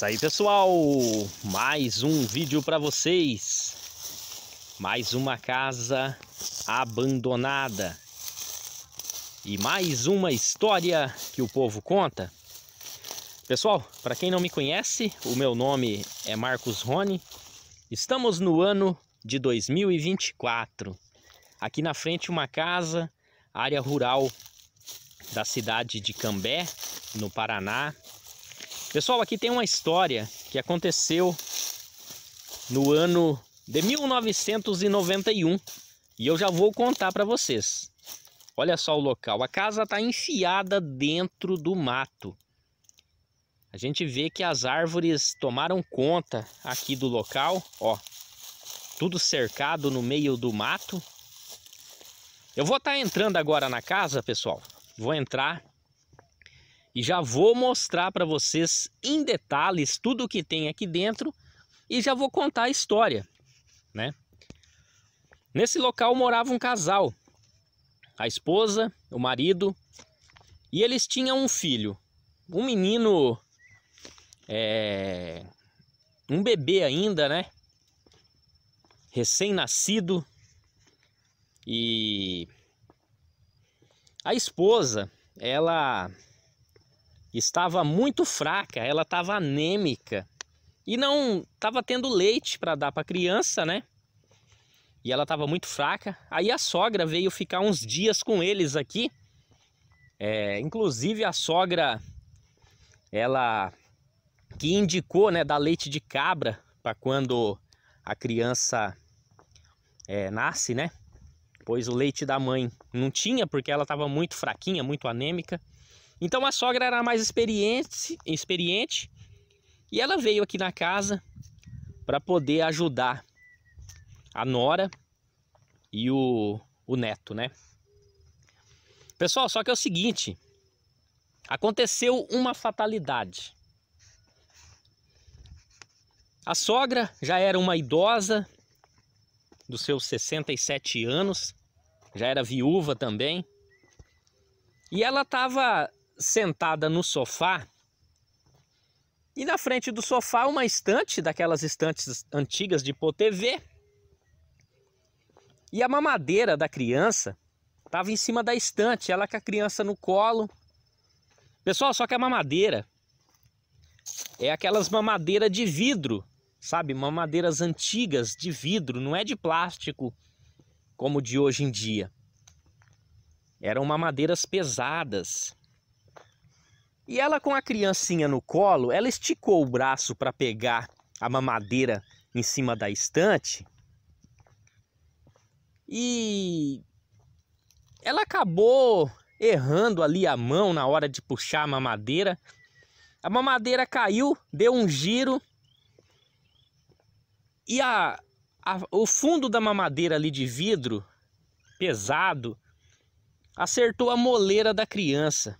Isso aí, pessoal. Mais um vídeo para vocês. Mais uma casa abandonada. E mais uma história que o povo conta. Pessoal, para quem não me conhece, o meu nome é Marcos Rony. Estamos no ano de 2024. Aqui na frente uma casa, área rural da cidade de Cambé, no Paraná. Pessoal, aqui tem uma história que aconteceu no ano de 1991 e eu já vou contar para vocês. Olha só o local, a casa está enfiada dentro do mato. A gente vê que as árvores tomaram conta aqui do local, ó, tudo cercado no meio do mato. Eu vou estar tá entrando agora na casa, pessoal. Vou entrar e já vou mostrar para vocês em detalhes tudo o que tem aqui dentro e já vou contar a história, né? Nesse local morava um casal, a esposa, o marido e eles tinham um filho, um menino, é, um bebê ainda, né? Recém-nascido e a esposa, ela estava muito fraca, ela estava anêmica e não estava tendo leite para dar para a criança, né? E ela estava muito fraca. Aí a sogra veio ficar uns dias com eles aqui. É, inclusive a sogra, ela que indicou, né, dar leite de cabra para quando a criança é, nasce, né? Pois o leite da mãe não tinha porque ela estava muito fraquinha, muito anêmica. Então a sogra era mais experiente, experiente e ela veio aqui na casa para poder ajudar a nora e o, o neto, né? Pessoal, só que é o seguinte, aconteceu uma fatalidade. A sogra já era uma idosa dos seus 67 anos, já era viúva também. E ela estava sentada no sofá e na frente do sofá uma estante, daquelas estantes antigas de pôr TV. E a mamadeira da criança estava em cima da estante, ela com a criança no colo. Pessoal, só que a mamadeira é aquelas mamadeiras de vidro, sabe? Mamadeiras antigas de vidro, não é de plástico como de hoje em dia. Eram mamadeiras pesadas. E ela com a criancinha no colo, ela esticou o braço para pegar a mamadeira em cima da estante. E ela acabou errando ali a mão na hora de puxar a mamadeira. A mamadeira caiu, deu um giro. E a, a, o fundo da mamadeira ali de vidro, pesado, acertou a moleira da criança.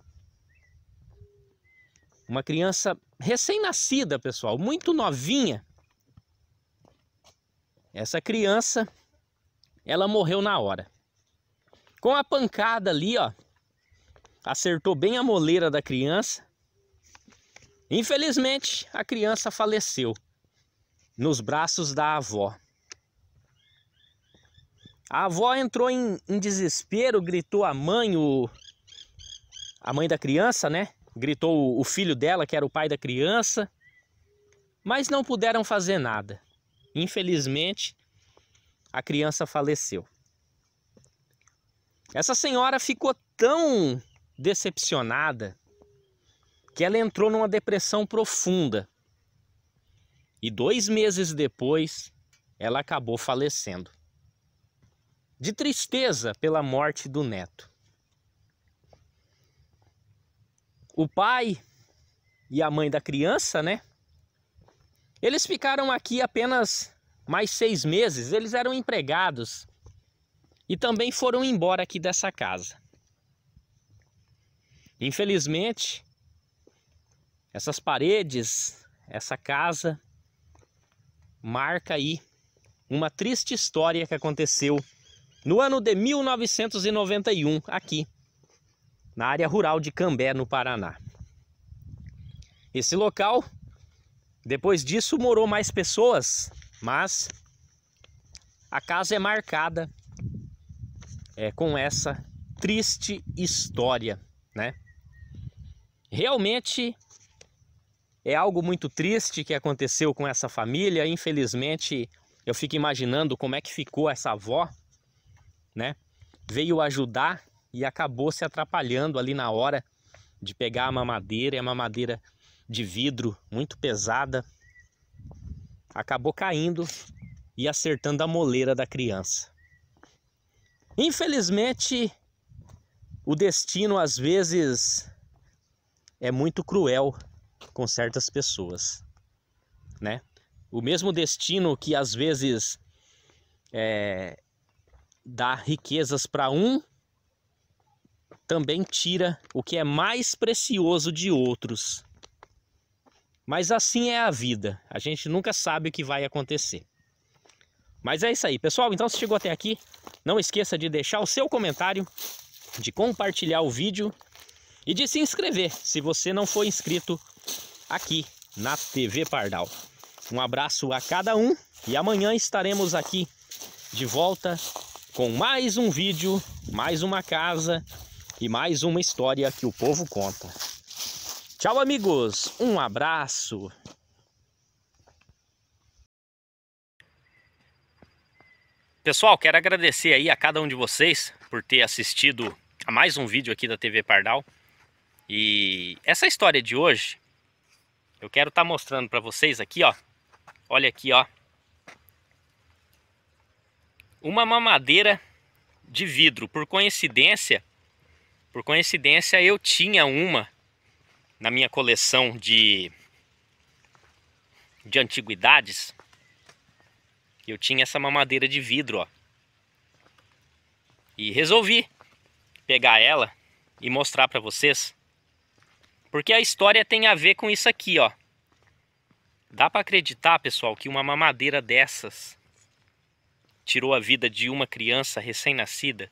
Uma criança recém-nascida, pessoal, muito novinha. Essa criança, ela morreu na hora. Com a pancada ali, ó, acertou bem a moleira da criança. Infelizmente, a criança faleceu nos braços da avó. A avó entrou em, em desespero, gritou a mãe, o, a mãe da criança, né? Gritou o filho dela, que era o pai da criança, mas não puderam fazer nada. Infelizmente, a criança faleceu. Essa senhora ficou tão decepcionada que ela entrou numa depressão profunda. E dois meses depois, ela acabou falecendo. De tristeza pela morte do neto. O pai e a mãe da criança, né? Eles ficaram aqui apenas mais seis meses, eles eram empregados e também foram embora aqui dessa casa. Infelizmente, essas paredes, essa casa, marca aí uma triste história que aconteceu no ano de 1991 aqui na área rural de Cambé, no Paraná. Esse local Depois disso morou mais pessoas, mas a casa é marcada é, com essa triste história, né? Realmente é algo muito triste que aconteceu com essa família. Infelizmente, eu fico imaginando como é que ficou essa avó, né? Veio ajudar e acabou se atrapalhando ali na hora de pegar a mamadeira, e a mamadeira de vidro muito pesada acabou caindo e acertando a moleira da criança. Infelizmente, o destino às vezes é muito cruel com certas pessoas, né? O mesmo destino que às vezes é, dá riquezas para um, também tira o que é mais precioso de outros. Mas assim é a vida, a gente nunca sabe o que vai acontecer. Mas é isso aí, pessoal. Então, se chegou até aqui, não esqueça de deixar o seu comentário, de compartilhar o vídeo e de se inscrever se você não for inscrito aqui na TV Pardal. Um abraço a cada um e amanhã estaremos aqui de volta com mais um vídeo, mais uma casa e mais uma história que o povo conta. Tchau, amigos. Um abraço. Pessoal, quero agradecer aí a cada um de vocês por ter assistido a mais um vídeo aqui da TV Pardal. E essa história de hoje, eu quero estar tá mostrando para vocês aqui, ó. Olha aqui, ó. Uma mamadeira de vidro. Por coincidência, por coincidência eu tinha uma na minha coleção de de antiguidades eu tinha essa mamadeira de vidro, ó. E resolvi pegar ela e mostrar para vocês. Porque a história tem a ver com isso aqui, ó. Dá para acreditar, pessoal, que uma mamadeira dessas tirou a vida de uma criança recém-nascida?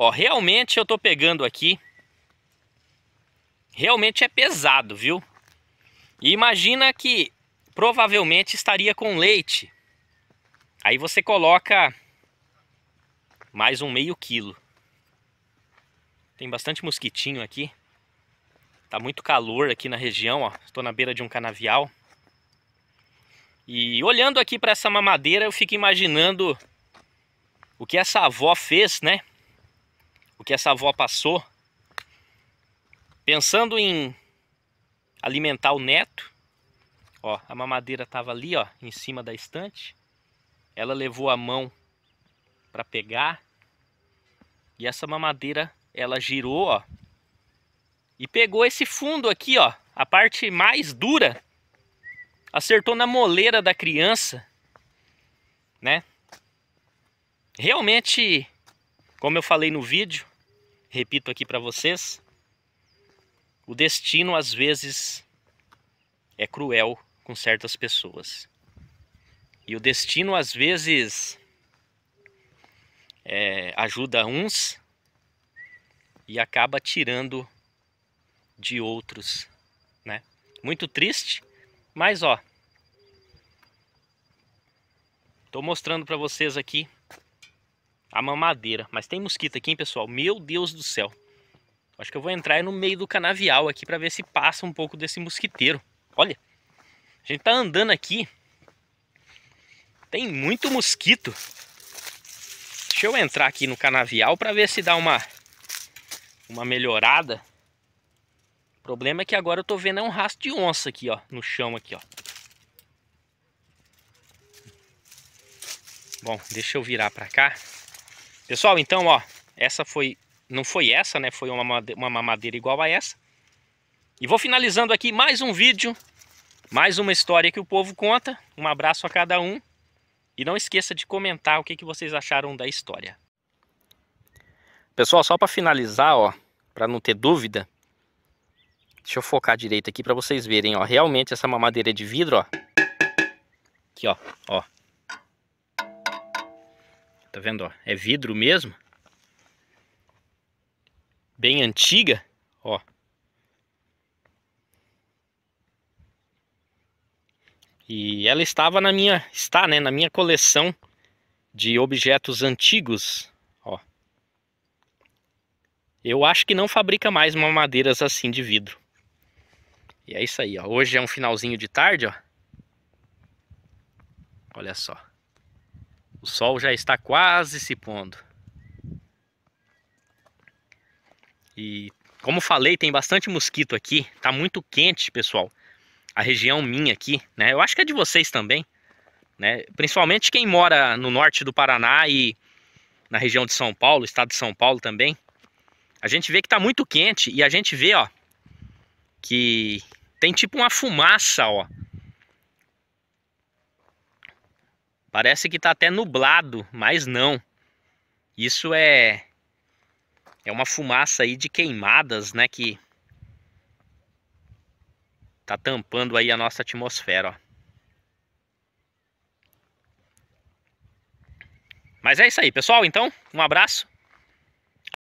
Ó, realmente eu tô pegando aqui. Realmente é pesado, viu? E imagina que provavelmente estaria com leite. Aí você coloca mais um meio quilo. Tem bastante mosquitinho aqui. Tá muito calor aqui na região, ó. Estou na beira de um canavial. E olhando aqui para essa mamadeira, eu fico imaginando o que essa avó fez, né? Que essa avó passou. Pensando em alimentar o neto. Ó, a mamadeira tava ali, ó, em cima da estante. Ela levou a mão para pegar. E essa mamadeira, ela girou, ó. E pegou esse fundo aqui, ó. A parte mais dura. Acertou na moleira da criança. Né? Realmente, como eu falei no vídeo, repito aqui para vocês, o destino às vezes é cruel com certas pessoas. E o destino às vezes é, ajuda uns e acaba tirando de outros, né? Muito triste, mas ó, tô mostrando para vocês aqui a mamadeira, mas tem mosquito aqui, hein, pessoal? Meu Deus do céu. Acho que eu vou entrar no meio do canavial aqui para ver se passa um pouco desse mosquiteiro. Olha, a gente tá andando aqui tem muito mosquito. Deixa eu entrar aqui no canavial para ver se dá uma, uma melhorada. O problema é que agora eu tô vendo é um rastro de onça aqui, ó, no chão aqui, ó. Bom, deixa eu virar para cá. Pessoal, então, ó, essa foi, não foi essa, né? Foi uma, uma mamadeira igual a essa. E vou finalizando aqui mais um vídeo, mais uma história que o povo conta. Um abraço a cada um. E não esqueça de comentar o que, que vocês acharam da história. Pessoal, só para finalizar, ó, para não ter dúvida, deixa eu focar direito aqui para vocês verem, ó, realmente essa mamadeira é de vidro, ó. Aqui, ó, ó. Tá vendo, ó? É vidro mesmo. Bem antiga, ó. E ela estava na minha, está, né, na minha coleção de objetos antigos, ó. Eu acho que não fabrica mais mamadeiras assim de vidro. E é isso aí, ó. Hoje é um finalzinho de tarde, ó. Olha só. O sol já está quase se pondo. E como falei, tem bastante mosquito aqui. Tá muito quente, pessoal. A região minha aqui, né? Eu acho que é de vocês também, né? Principalmente quem mora no norte do Paraná e na região de São Paulo, estado de São Paulo também. A gente vê que tá muito quente e a gente vê, ó, que tem tipo uma fumaça, ó. Parece que tá até nublado, mas não. Isso é é uma fumaça aí de queimadas, né, que tá tampando aí a nossa atmosfera, ó. Mas é isso aí, pessoal. Então, um abraço